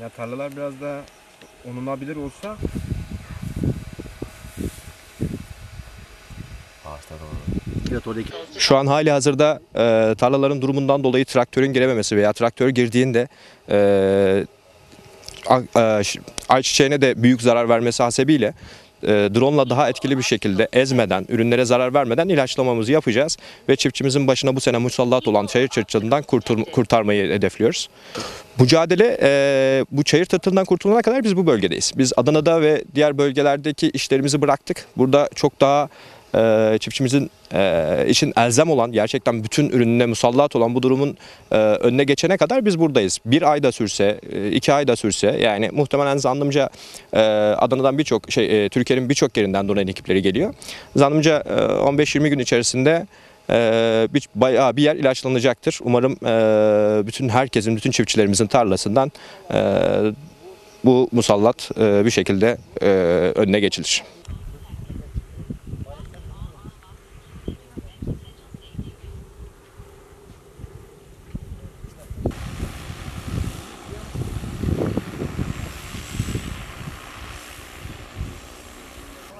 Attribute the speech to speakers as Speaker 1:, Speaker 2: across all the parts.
Speaker 1: Ya tarlalar biraz daha onulabilir olsa.
Speaker 2: Evet oradaki
Speaker 3: Şu an hali hazırda e, tarlaların durumundan dolayı traktörün girememesi veya traktör girdiğinde e, e, ayçiçeğine de büyük zarar vermesi hasebiyle e, drone daha etkili bir şekilde ezmeden, ürünlere zarar vermeden ilaçlamamızı yapacağız ve çiftçimizin başına bu sene musallat olan çayır çırçılından kurtarmayı hedefliyoruz. Mücadele e, bu çayır tırtılından kurtulana kadar biz bu bölgedeyiz. Biz Adana'da ve diğer bölgelerdeki işlerimizi bıraktık. Burada çok daha e, çiftçimizin e, için elzem olan gerçekten bütün ürününe musallat olan bu durumun e, önüne geçene kadar biz buradayız. Bir ayda sürse, e, iki ayda sürse yani muhtemelen zannımca e, Adana'dan birçok şey e, Türkiye'nin birçok yerinden dolayı ekipleri geliyor. Zannımca e, 15-20 gün içerisinde bir, bayağı bir yer ilaçlanacaktır. Umarım bütün herkesin, bütün çiftçilerimizin tarlasından bu musallat bir şekilde önüne geçilir.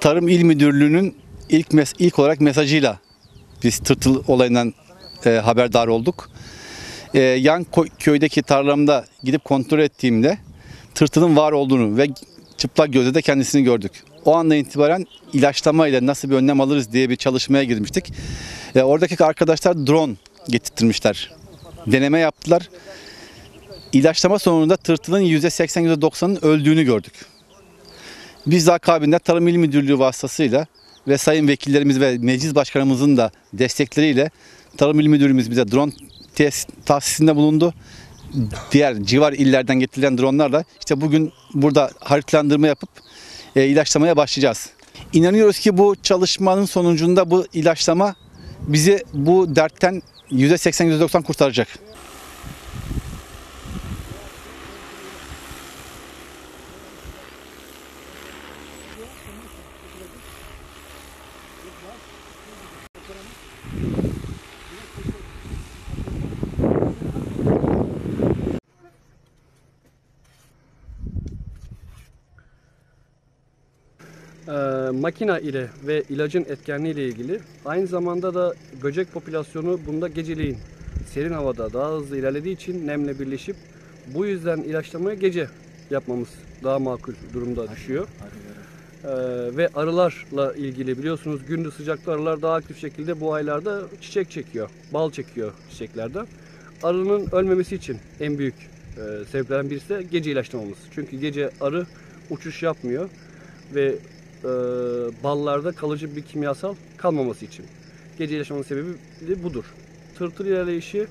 Speaker 2: Tarım İl Müdürlüğü'nün ilk mes- ilk olarak mesajıyla biz tırtıl olayından e, haberdar olduk. E, yan köydeki tarlamda gidip kontrol ettiğimde tırtılın var olduğunu ve çıplak gözle de kendisini gördük. O andan itibaren ilaçlama ile nasıl bir önlem alırız diye bir çalışmaya girmiştik. E, oradaki arkadaşlar drone getirtmişler. Deneme yaptılar. İlaçlama sonunda tırtılın %80 %90'ın öldüğünü gördük. Biz de akabinde Tarım İl Müdürlüğü vasıtasıyla ve sayın vekillerimiz ve meclis başkanımızın da destekleriyle Tarım İl Müdürümüz bize drone tahsisinde bulundu. Diğer civar illerden getirilen dronlarla işte bugün burada haritalandırma yapıp e, ilaçlamaya başlayacağız. İnanıyoruz ki bu çalışmanın sonucunda bu ilaçlama bizi bu dertten %80-%90 kurtaracak.
Speaker 4: E, makina ile ve ilacın etkenliği ile ilgili aynı zamanda da böcek popülasyonu bunda geceleyin serin havada daha hızlı ilerlediği için nemle birleşip bu yüzden ilaçlamayı gece yapmamız daha makul durumda düşüyor. E, ve arılarla ilgili biliyorsunuz gündüz sıcakta arılar daha aktif şekilde bu aylarda çiçek çekiyor, bal çekiyor çiçeklerden. Arının ölmemesi için en büyük e, sebeplerden birisi de gece ilaçlamamız. Çünkü gece arı uçuş yapmıyor ve e, ballarda kalıcı bir kimyasal kalmaması için. Gece ilaçlamanın sebebi de budur. Tırtıl ilerleyişi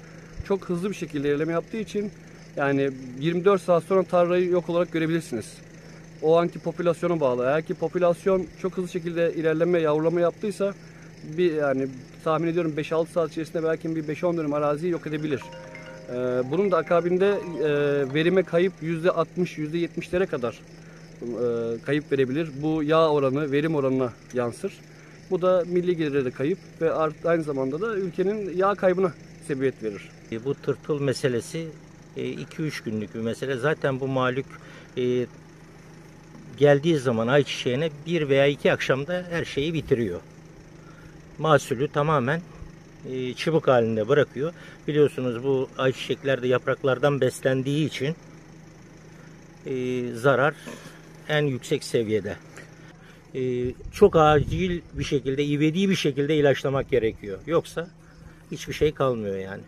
Speaker 4: çok hızlı bir şekilde ilerleme yaptığı için yani 24 saat sonra tarlayı yok olarak görebilirsiniz. O anki popülasyona bağlı. Eğer ki popülasyon çok hızlı şekilde ilerleme, yavrulama yaptıysa bir yani tahmin ediyorum 5-6 saat içerisinde belki bir 5-10 dönüm araziyi yok edebilir. Ee, bunun da akabinde e, verime kayıp %60, %70'lere kadar kayıp verebilir. Bu yağ oranı, verim oranına yansır. Bu da milli gelire de kayıp ve aynı zamanda da ülkenin yağ kaybına sebebiyet verir.
Speaker 5: E, Bu tırtıl meselesi 2-3 günlük bir mesele. Zaten bu maluk e, geldiği zaman ayçiçeğine bir veya iki akşamda her şeyi bitiriyor. Mahsulü tamamen e, çubuk halinde bırakıyor. Biliyorsunuz bu ayçiçekler de yapraklardan beslendiği için e, zarar en yüksek seviyede. E, çok acil bir şekilde, ivedi bir şekilde ilaçlamak gerekiyor. Yoksa hiçbir şey kalmıyor yani.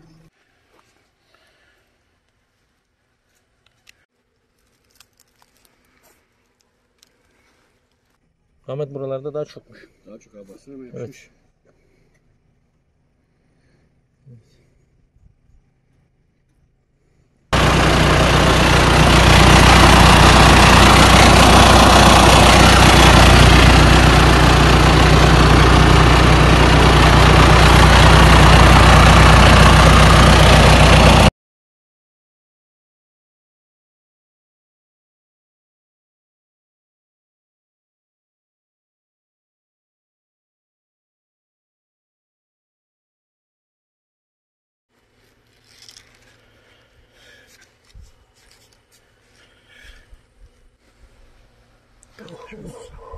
Speaker 5: Ahmet buralarda daha çokmuş.
Speaker 4: Daha çok ablasını
Speaker 5: Evet. goals